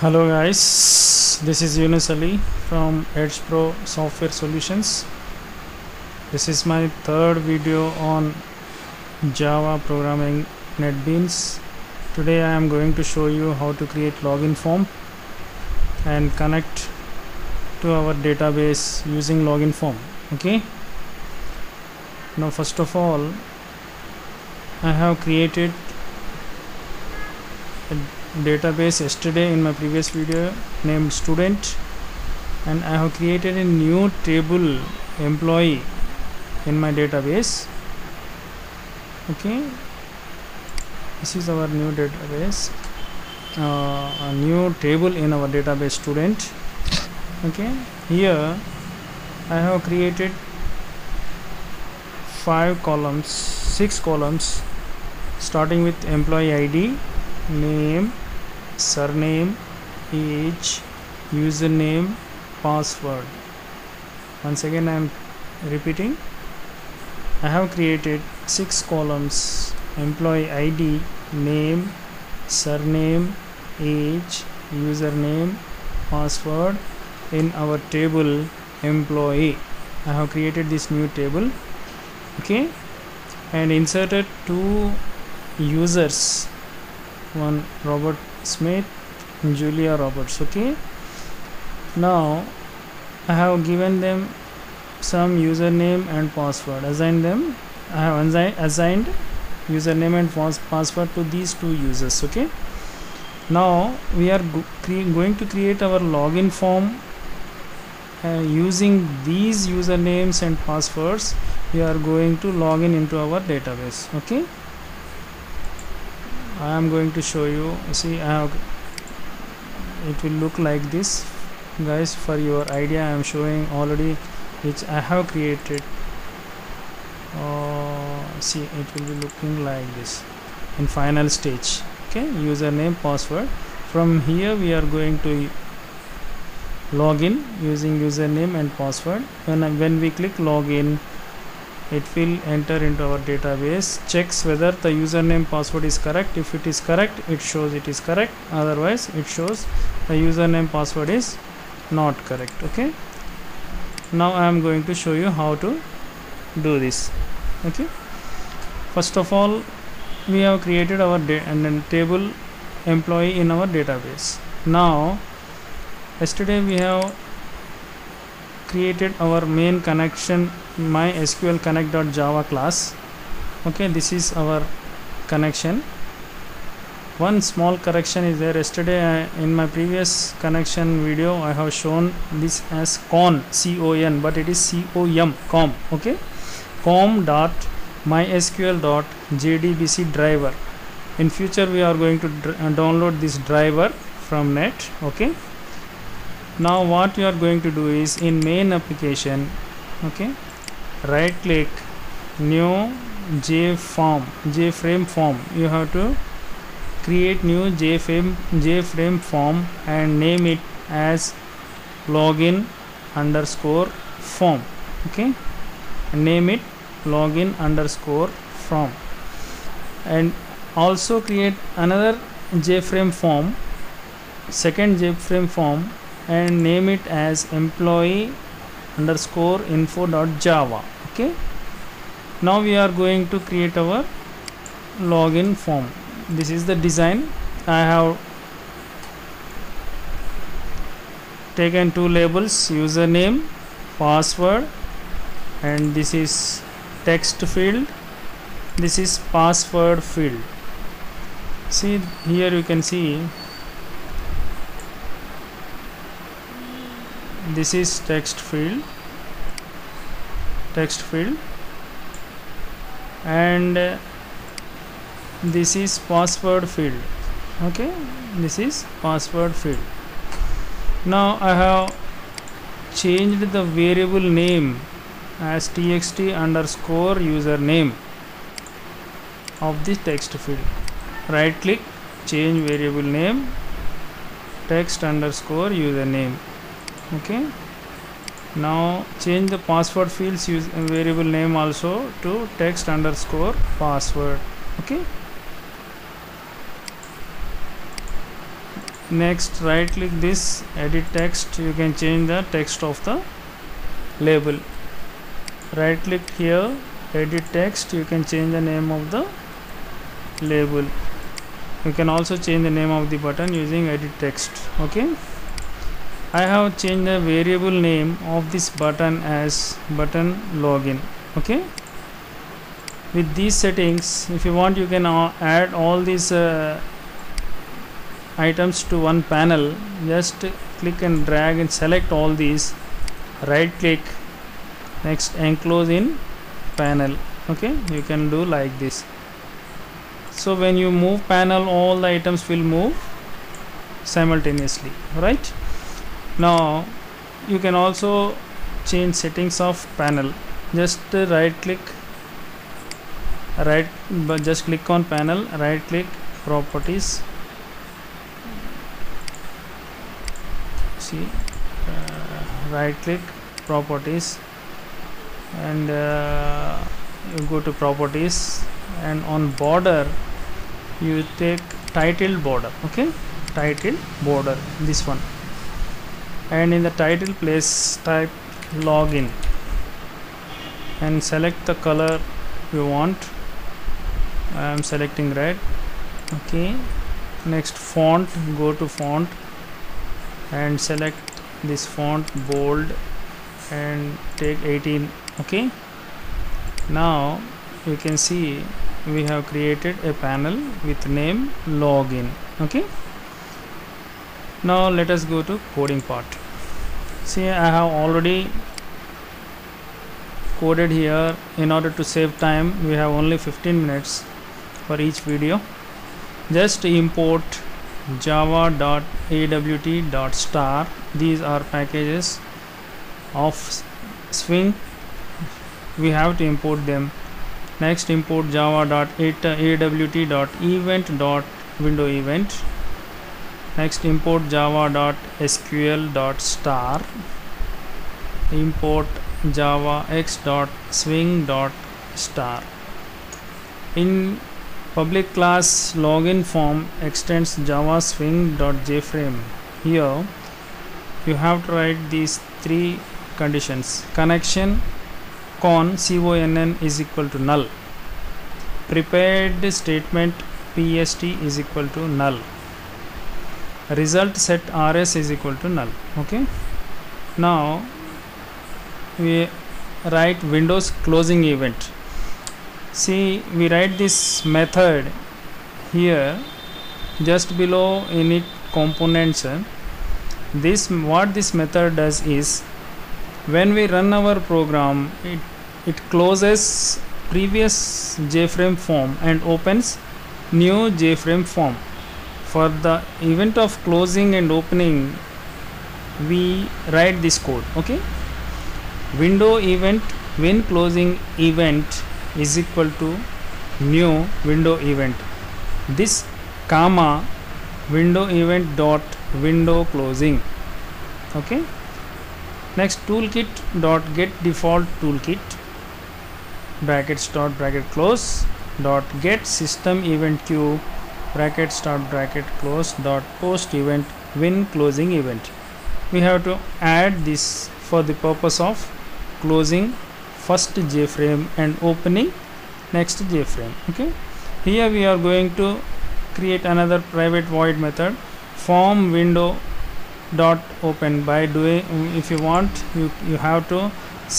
Hello guys, this is Yunus Ali from Edge Pro Software Solutions. This is my third video on Java programming NetBeans. Today I am going to show you how to create login form and connect to our database using login form. Okay. Now first of all, I have created database yesterday in my previous video named student and I have created a new table employee in my database. Okay. This is our new database. Uh, a new table in our database student. Okay. Here I have created five columns six columns starting with employee ID name surname age username password. Once again I am repeating. I have created six columns. Employee ID name surname age username password. In our table employee. I have created this new table. Okay. And inserted two users one Robert Smith Julia Roberts okay? Now I have given them some username and password. Assign them I have assigned username and password to these two users okay? Now we are go going to create our login form. Uh, using these usernames and passwords we are going to log in into our database okay I am going to show you see I have it will look like this. Guys for your idea I am showing already which I have created. Uh, see it will be looking like this. In final stage okay? Username password. From here we are going to login using username and password. When, when we click login it will enter into our database checks whether the username password is correct. If it is correct it shows it is correct. Otherwise it shows the username password is not correct okay? Now I am going to show you how to do this okay? First of all we have created our and then table employee in our database. Now yesterday we have created our main connection mysql connect.java class. Okay this is our connection. One small correction is there. Yesterday I, in my previous connection video I have shown this as con con but it is com com. Okay? Com dot mysql dot jdbc driver. In future we are going to uh, download this driver from net. Okay now what you are going to do is in main application okay right click new jform jframe form. You have to create new jframe jframe form and name it as login underscore form okay? Name it login underscore form. And also create another jframe form second jframe form and name it as employee underscore info dot java okay? Now we are going to create our login form. This is the design. I have taken two labels username password and this is text field. This is password field. See here you can see this is text field. Text field. And uh, this is password field. Okay? This is password field. Now I have changed the variable name as txt underscore username of this text field. Right click change variable name text underscore username okay. Now change the password fields use uh, variable name also to text underscore password. Okay. Next right click this edit text. You can change the text of the label. Right click here edit text. You can change the name of the label. You can also change the name of the button using edit text. Okay I have changed the variable name of this button as button login okay? With these settings if you want you can add all these uh, items to one panel. Just click and drag and select all these. Right click. Next enclose in panel okay? You can do like this. So when you move panel all the items will move simultaneously right now you can also change settings of panel. Just uh, right click right but just click on panel right click properties. See uh, right click properties. And uh, you go to properties. And on border you take title border okay? Title border this one and in the title place type login. And select the color you want. I am selecting red. Okay. Next font. Go to font. And select this font bold. And take 18 okay. Now you can see we have created a panel with name login. Okay. Now let us go to coding part see I have already coded here. In order to save time we have only 15 minutes for each video. Just import java.awt.star these are packages of swing we have to import them. Next import java.awt.event.window event next import java.sql.star import java x.swing.star in public class login form extends java swing.jframe here you have to write these three conditions. Connection con conn is equal to null. Prepared statement pst is equal to null result set rs is equal to null. Okay? Now we write windows closing event. See we write this method here just below init components. This what this method does is when we run our program it, it closes previous jframe form and opens new jframe form for the event of closing and opening we write this code okay? Window event when closing event is equal to new window event. This comma window event dot window closing okay? Next toolkit dot get default toolkit bracket dot bracket close dot get system event queue bracket start bracket close dot post event when closing event. We have to add this for the purpose of closing first jframe and opening next jframe okay? Here we are going to create another private void method form window dot open. By doing if you want you you have to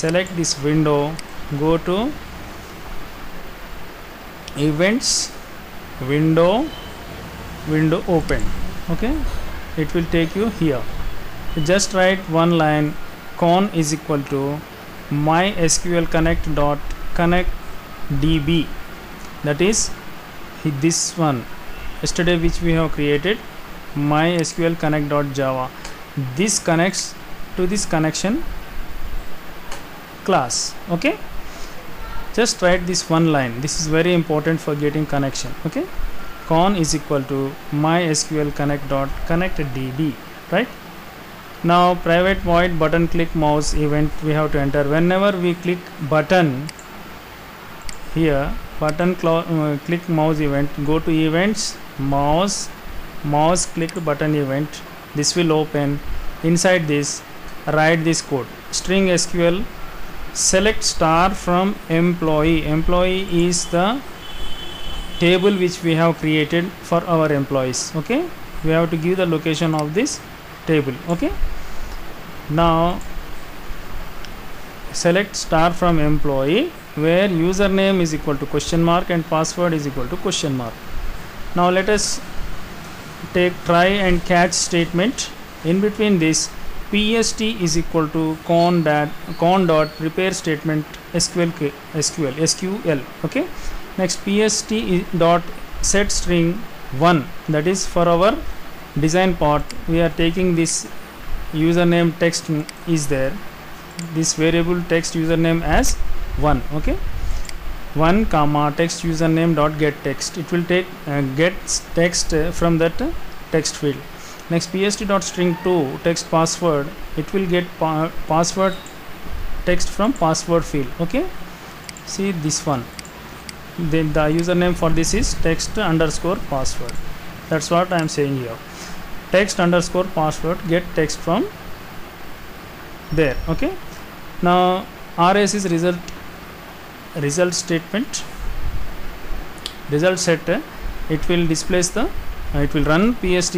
select this window go to events window window open okay? It will take you here. Just write one line con is equal to mysql connect dot connect db. That is this one. Yesterday which we have created mysql connect dot java. This connects to this connection class okay? Just write this one line. This is very important for getting connection okay con is equal to mysql connect dot connect db right? Now private void button click mouse event we have to enter. Whenever we click button here button uh, click mouse event go to events mouse mouse click button event. This will open. Inside this write this code. String sql select star from employee. Employee is the table which we have created for our employees okay? We have to give the location of this table okay? Now select star from employee where username is equal to question mark and password is equal to question mark. Now let us take try and catch statement. In between this pst is equal to con dot con dot prepare statement sql sql sql okay next pst dot set string 1 that is for our design part. We are taking this username text is there. This variable text username as 1 okay? 1 comma text username dot get text. It will take uh, get text uh, from that uh, text field. Next pst dot string 2 text password. It will get pa password text from password field okay? See this one then the username for this is text underscore password. That's what i am saying here. Text underscore password get text from there okay? Now rs is result result statement result set it will displace the uh, it will run pst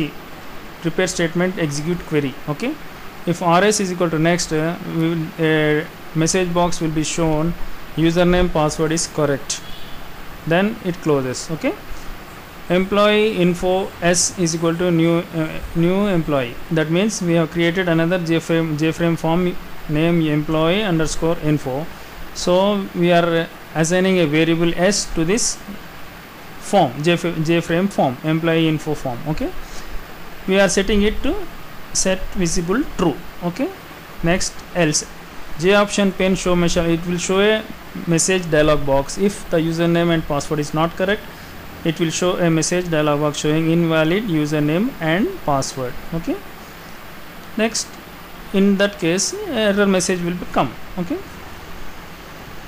prepare statement execute query okay? If rs is equal to next uh, will, uh, message box will be shown username password is correct then it closes okay? Employee info s is equal to new uh, new employee. That means we have created another jframe jframe form name employee underscore info. So we are assigning a variable s to this form jframe form employee info form okay? We are setting it to set visible true okay? Next else j option pane show message it will show a message dialog box. If the username and password is not correct it will show a message dialog box showing invalid username and password. Okay? Next in that case error message will come. Okay?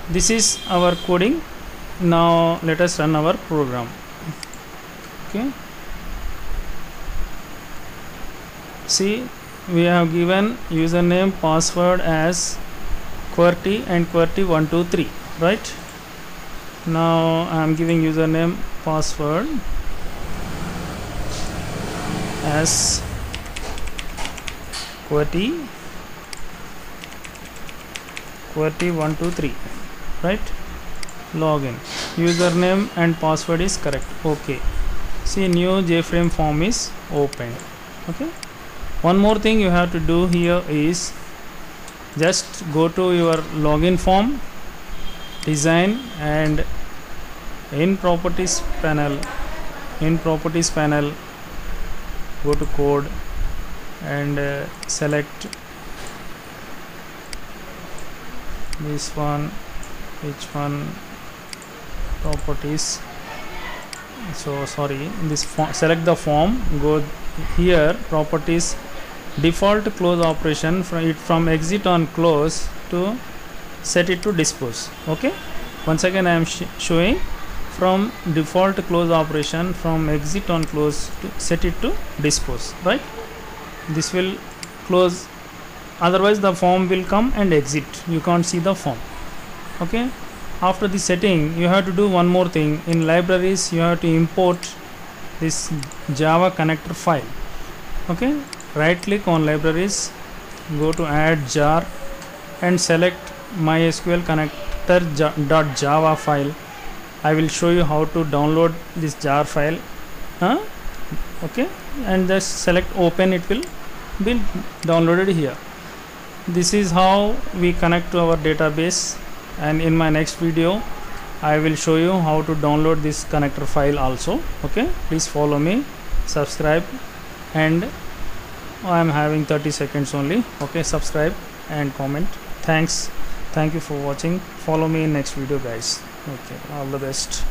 This is our coding. Now let us run our program. Okay? See we have given username password as QWERTY and QWERTY123 right? Now I am giving username password as QWERTY QWERTY123 right? Login. Username and password is correct. Okay. See new jframe form is open. Okay. One more thing you have to do here is just go to your login form design and in properties panel in properties panel go to code and uh, select this one which one properties. So sorry in this select the form go here properties default close operation from it from exit on close to set it to dispose okay? Once again I am sh showing from default close operation from exit on close to set it to dispose right? This will close otherwise the form will come and exit. You can't see the form okay? After the setting you have to do one more thing. In libraries you have to import this java connector file okay right click on libraries go to add jar and select mysql connector java file. I will show you how to download this jar file huh? okay? And just select open it will be downloaded here. This is how we connect to our database. And in my next video I will show you how to download this connector file also. Okay? Please follow me subscribe and I am having 30 seconds only. Okay subscribe and comment. Thanks. Thank you for watching. Follow me in next video guys. Okay all the best